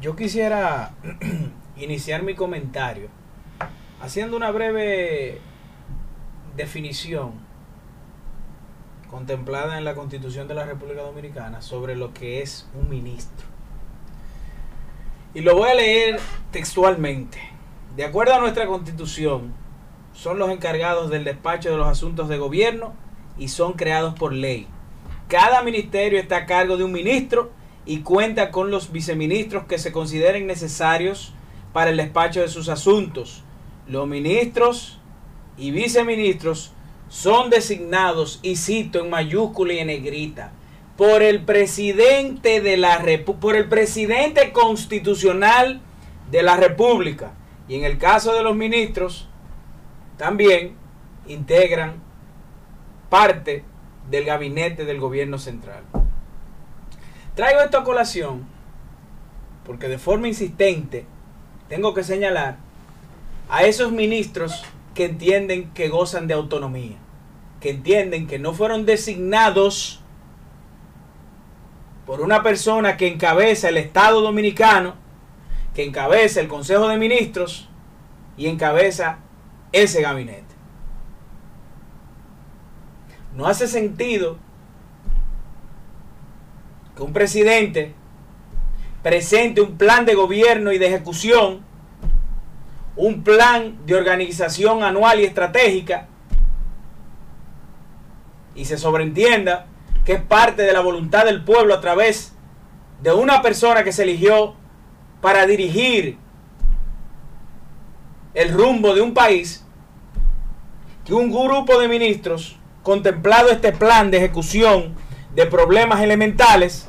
Yo quisiera iniciar mi comentario haciendo una breve definición contemplada en la Constitución de la República Dominicana sobre lo que es un ministro. Y lo voy a leer textualmente. De acuerdo a nuestra Constitución, son los encargados del despacho de los asuntos de gobierno y son creados por ley. Cada ministerio está a cargo de un ministro y cuenta con los viceministros que se consideren necesarios para el despacho de sus asuntos. Los ministros y viceministros son designados, y cito en mayúscula y en negrita, por el presidente de la por el presidente constitucional de la República. Y en el caso de los ministros, también integran parte del gabinete del gobierno central. Traigo esto a colación porque de forma insistente tengo que señalar a esos ministros que entienden que gozan de autonomía, que entienden que no fueron designados por una persona que encabeza el Estado dominicano, que encabeza el Consejo de Ministros y encabeza ese gabinete. No hace sentido que un presidente presente un plan de gobierno y de ejecución, un plan de organización anual y estratégica, y se sobreentienda que es parte de la voluntad del pueblo a través de una persona que se eligió para dirigir el rumbo de un país, que un grupo de ministros, contemplado este plan de ejecución de problemas elementales,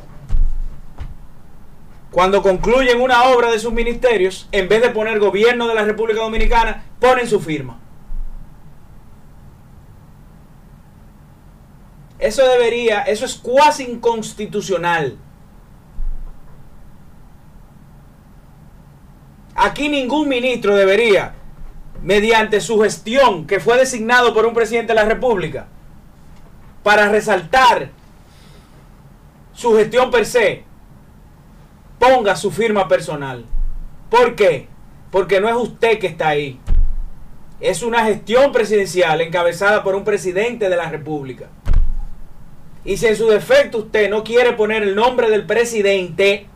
cuando concluyen una obra de sus ministerios, en vez de poner gobierno de la República Dominicana, ponen su firma. Eso debería, eso es cuasi inconstitucional. Aquí ningún ministro debería, mediante su gestión, que fue designado por un presidente de la República, para resaltar su gestión per se, ponga su firma personal. ¿Por qué? Porque no es usted que está ahí. Es una gestión presidencial encabezada por un presidente de la República. Y si en su defecto usted no quiere poner el nombre del presidente,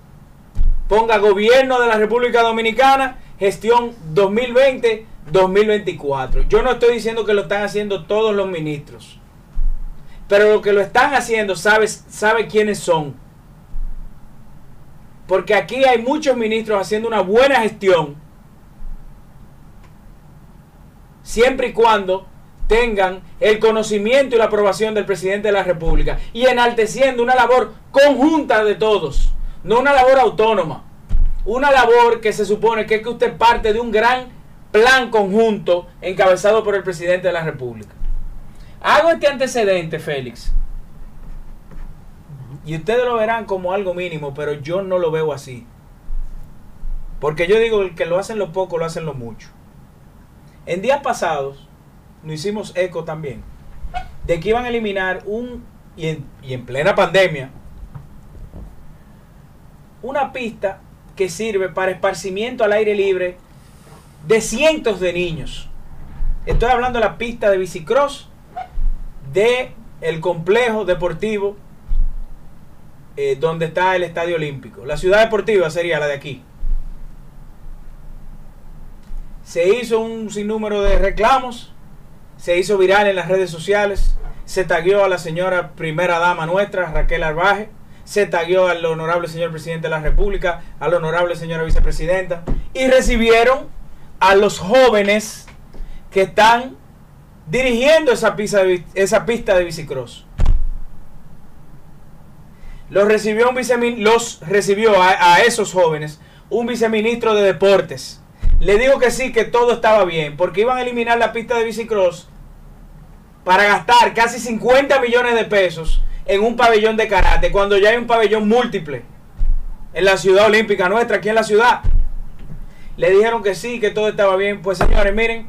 ponga gobierno de la República Dominicana, gestión 2020-2024. Yo no estoy diciendo que lo están haciendo todos los ministros. Pero lo que lo están haciendo, sabe, sabe quiénes son porque aquí hay muchos ministros haciendo una buena gestión, siempre y cuando tengan el conocimiento y la aprobación del presidente de la República y enalteciendo una labor conjunta de todos, no una labor autónoma, una labor que se supone que es que usted parte de un gran plan conjunto encabezado por el presidente de la República. Hago este antecedente, Félix, y ustedes lo verán como algo mínimo, pero yo no lo veo así. Porque yo digo que lo hacen lo poco, lo hacen lo mucho. En días pasados, nos hicimos eco también, de que iban a eliminar un, y en, y en plena pandemia, una pista que sirve para esparcimiento al aire libre de cientos de niños. Estoy hablando de la pista de bicicross de el complejo deportivo eh, donde está el Estadio Olímpico. La ciudad deportiva sería la de aquí. Se hizo un sinnúmero de reclamos, se hizo viral en las redes sociales, se tagueó a la señora primera dama nuestra, Raquel Arbaje, se tagueó al honorable señor presidente de la República, al honorable señora vicepresidenta, y recibieron a los jóvenes que están dirigiendo esa pista de, esa bicicross. Los recibió, un los recibió a, esos jóvenes un viceministro de deportes. Le dijo que sí, que todo estaba bien, porque iban a eliminar la pista de bicicross para gastar casi 50 millones de pesos en un pabellón de karate, cuando ya hay un pabellón múltiple en la ciudad olímpica nuestra, aquí en la ciudad. Le dijeron que sí, que todo estaba bien. Pues señores, miren,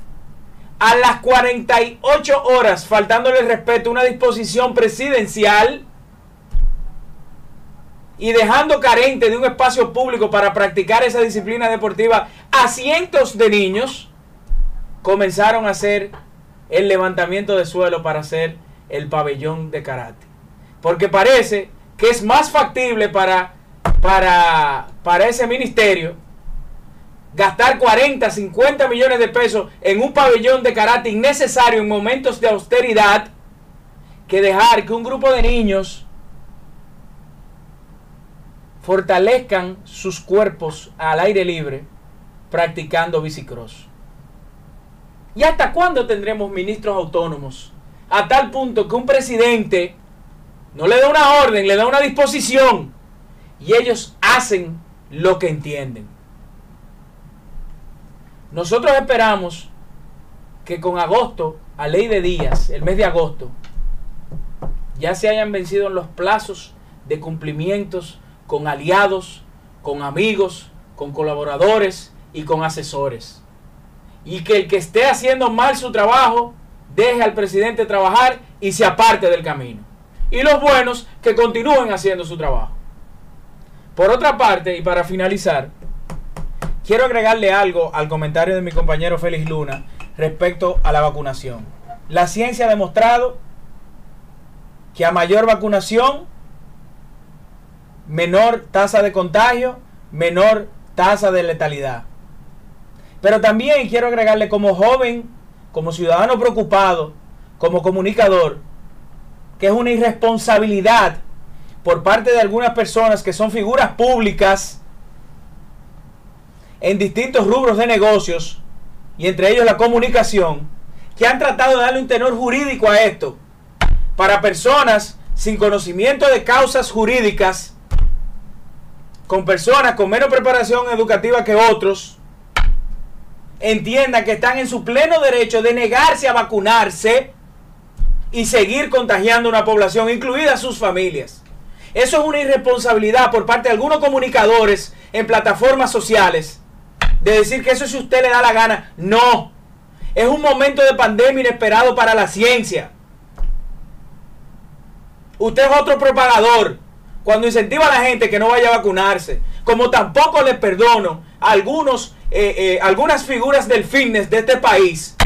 a las 48 horas, faltándole el respeto, una disposición presidencial y dejando carente de un espacio público para practicar esa disciplina deportiva a cientos de niños, comenzaron a hacer el levantamiento de suelo para hacer el pabellón de karate. Porque parece que es más factible para, para, para ese ministerio gastar 40, 50 millones de pesos en un pabellón de karate innecesario en momentos de austeridad que dejar que un grupo de niños fortalezcan sus cuerpos al aire libre practicando bicicross. ¿Y hasta cuándo tendremos ministros autónomos? A tal punto que un presidente no le da una orden, le da una disposición y ellos hacen lo que entienden. Nosotros esperamos que con agosto, a ley de días, el mes de agosto, ya se hayan vencido los plazos de cumplimientos con aliados, con amigos, con colaboradores y con asesores. Y que el que esté haciendo mal su trabajo, deje al presidente trabajar y se aparte del camino. Y los buenos que continúen haciendo su trabajo. Por otra parte, y para finalizar, quiero agregarle algo al comentario de mi compañero Félix Luna respecto a la vacunación. La ciencia ha demostrado que a mayor vacunación, menor tasa de contagio, menor tasa de letalidad. Pero también quiero agregarle como joven, como ciudadano preocupado, como comunicador, que es una irresponsabilidad por parte de algunas personas que son figuras públicas, en distintos rubros de negocios, y entre ellos la comunicación, que han tratado de darle un tenor jurídico a esto, para personas sin conocimiento de causas jurídicas, con personas con menos preparación educativa que otros, entiendan que están en su pleno derecho de negarse a vacunarse y seguir contagiando a una población, incluidas sus familias. Eso es una irresponsabilidad por parte de algunos comunicadores en plataformas sociales de decir que eso si usted le da la gana. No. Es un momento de pandemia inesperado para la ciencia. Usted es otro propagador. Cuando incentiva a la gente que no vaya a vacunarse. Como tampoco le perdono a algunos, eh, eh, algunas figuras del fitness de este país.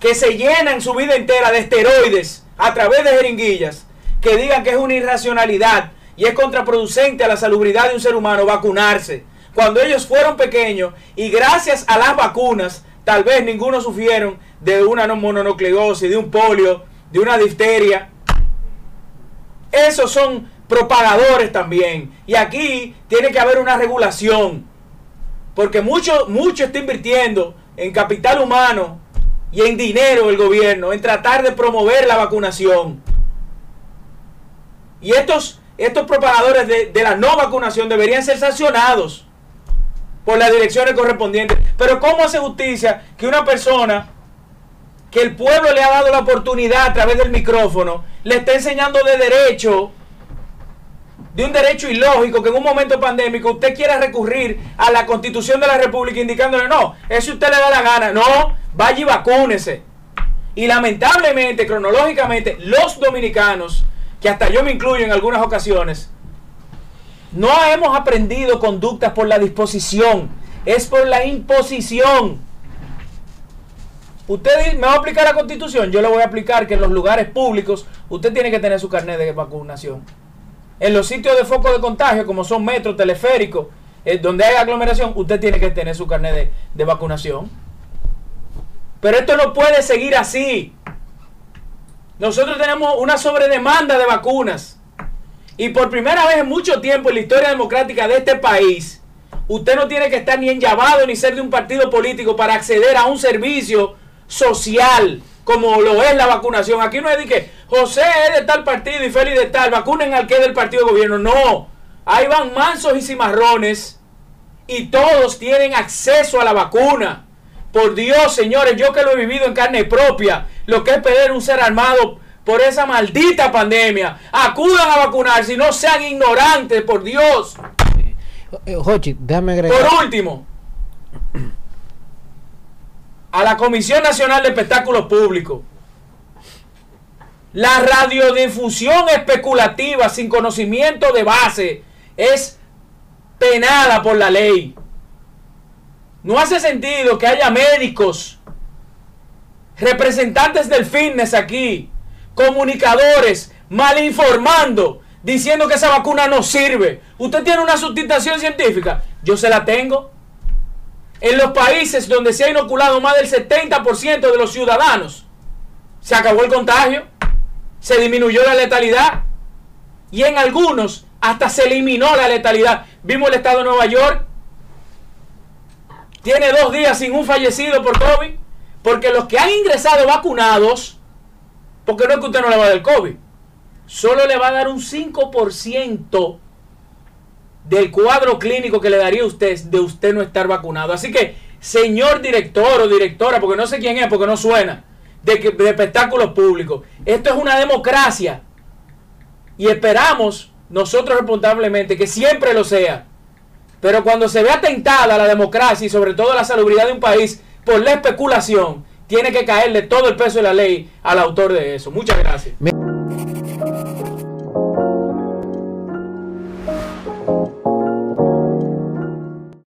Que se llenan su vida entera de esteroides a través de jeringuillas. Que digan que es una irracionalidad y es contraproducente a la salubridad de un ser humano vacunarse cuando ellos fueron pequeños y gracias a las vacunas, tal vez ninguno sufrieron de una mononucleosis, de un polio, de una difteria. Esos son propagadores también. Y aquí tiene que haber una regulación. Porque mucho, mucho está invirtiendo en capital humano y en dinero el gobierno, en tratar de promover la vacunación. Y estos, estos propagadores de, de la no vacunación deberían ser sancionados por las direcciones correspondientes. Pero ¿cómo hace justicia que una persona que el pueblo le ha dado la oportunidad a través del micrófono le está enseñando de derecho, de un derecho ilógico, que en un momento pandémico usted quiera recurrir a la constitución de la República indicándole, no, eso usted le da la gana, no, vaya y vacúnese. Y lamentablemente, cronológicamente, los dominicanos, que hasta yo me incluyo en algunas ocasiones, no hemos aprendido conductas por la disposición, es por la imposición. Usted me va a aplicar la constitución, yo le voy a aplicar que en los lugares públicos usted tiene que tener su carnet de vacunación. En los sitios de foco de contagio, como son metros, teleféricos, eh, donde hay aglomeración, usted tiene que tener su carnet de, de vacunación. Pero esto no puede seguir así. Nosotros tenemos una sobredemanda de vacunas. Y por primera vez en mucho tiempo en la historia democrática de este país, usted no tiene que estar ni en llamado ni ser de un partido político para acceder a un servicio social como lo es la vacunación. Aquí no es de que José es de tal partido y Félix de tal, vacunen al que es del partido de gobierno. No, ahí van mansos y cimarrones y todos tienen acceso a la vacuna. Por Dios, señores, yo que lo he vivido en carne propia, lo que es perder un ser armado por esa maldita pandemia. Acudan a vacunarse y no sean ignorantes, por Dios. Eh, Jochi, déjame agregar. Por último, a la Comisión Nacional de Espectáculos Públicos. La radiodifusión especulativa sin conocimiento de base es penada por la ley. No hace sentido que haya médicos, representantes del fitness aquí, comunicadores, mal informando, diciendo que esa vacuna no sirve. Usted tiene una sustentación científica. Yo se la tengo. En los países donde se ha inoculado más del 70% de los ciudadanos, se acabó el contagio, se disminuyó la letalidad y en algunos hasta se eliminó la letalidad. Vimos el estado de Nueva York, tiene dos días sin un fallecido por COVID, porque los que han ingresado vacunados, porque no es que usted no le va a dar el COVID, solo le va a dar un 5% del cuadro clínico que le daría usted de usted no estar vacunado. Así que, señor director o directora, porque no sé quién es, porque no suena, de, de espectáculos públicos, esto es una democracia. Y esperamos nosotros responsablemente que siempre lo sea. Pero cuando se ve atentada la democracia y sobre todo la salubridad de un país por la especulación, tiene que caerle todo el peso de la ley al autor de eso. Muchas gracias.